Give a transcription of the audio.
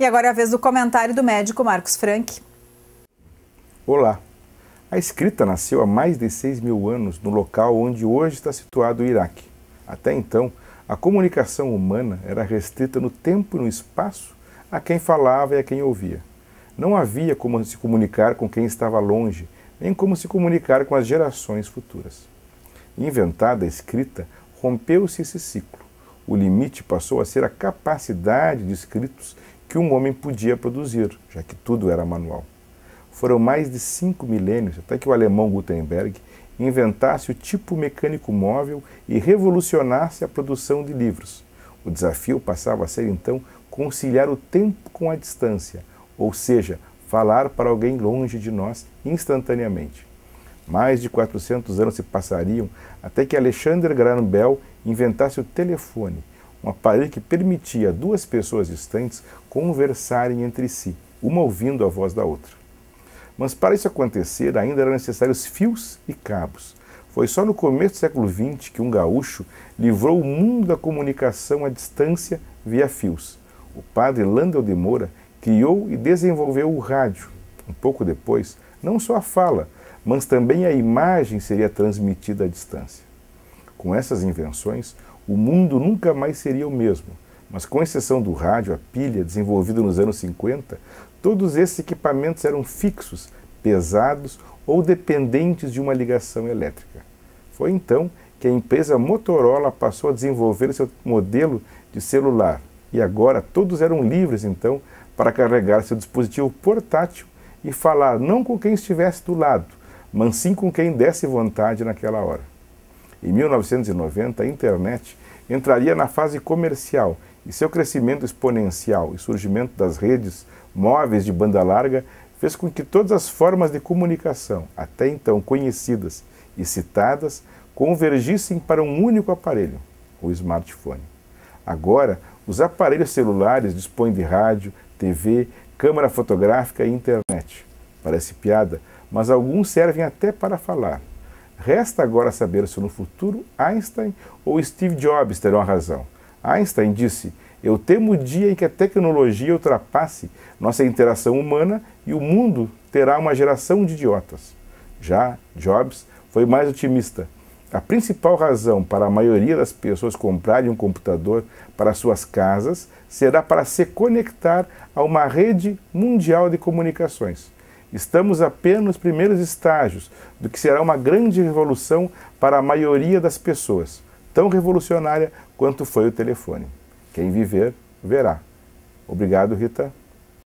E agora é a vez do comentário do médico Marcos Frank. Olá. A escrita nasceu há mais de 6 mil anos no local onde hoje está situado o Iraque. Até então, a comunicação humana era restrita no tempo e no espaço a quem falava e a quem ouvia. Não havia como se comunicar com quem estava longe, nem como se comunicar com as gerações futuras. Inventada a escrita, rompeu-se esse ciclo. O limite passou a ser a capacidade de escritos que um homem podia produzir, já que tudo era manual. Foram mais de cinco milênios até que o alemão Gutenberg inventasse o tipo mecânico móvel e revolucionasse a produção de livros. O desafio passava a ser então conciliar o tempo com a distância, ou seja, falar para alguém longe de nós instantaneamente. Mais de 400 anos se passariam até que Alexander Graham Bell inventasse o telefone, um aparelho que permitia duas pessoas distantes conversarem entre si, uma ouvindo a voz da outra. Mas para isso acontecer, ainda eram necessários fios e cabos. Foi só no começo do século XX que um gaúcho livrou o mundo da comunicação à distância via fios. O padre Landel de Moura criou e desenvolveu o rádio. Um pouco depois, não só a fala, mas também a imagem seria transmitida à distância. Com essas invenções, o mundo nunca mais seria o mesmo. Mas com exceção do rádio, a pilha, desenvolvido nos anos 50, todos esses equipamentos eram fixos, pesados ou dependentes de uma ligação elétrica. Foi então que a empresa Motorola passou a desenvolver seu modelo de celular e agora todos eram livres então para carregar seu dispositivo portátil e falar não com quem estivesse do lado, mas sim com quem desse vontade naquela hora. Em 1990, a internet entraria na fase comercial e seu crescimento exponencial e surgimento das redes móveis de banda larga fez com que todas as formas de comunicação, até então conhecidas e citadas, convergissem para um único aparelho, o smartphone. Agora, os aparelhos celulares dispõem de rádio, TV, câmera fotográfica e internet. Parece piada, mas alguns servem até para falar. Resta agora saber se no futuro Einstein ou Steve Jobs terão a razão. Einstein disse: Eu temo o dia em que a tecnologia ultrapasse nossa interação humana e o mundo terá uma geração de idiotas. Já Jobs foi mais otimista. A principal razão para a maioria das pessoas comprarem um computador para suas casas será para se conectar a uma rede mundial de comunicações. Estamos apenas nos primeiros estágios do que será uma grande revolução para a maioria das pessoas, tão revolucionária quanto foi o telefone. Quem viver, verá. Obrigado, Rita.